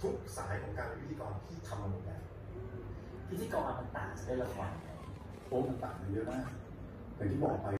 ทุกสายของการเป็นพิธีกรที่ทำมาหมดแล้วพิธีกรมันต่างจากเล่นละครผมงโอ้มันต่างกันเยอะมากอย่างที่บอกไป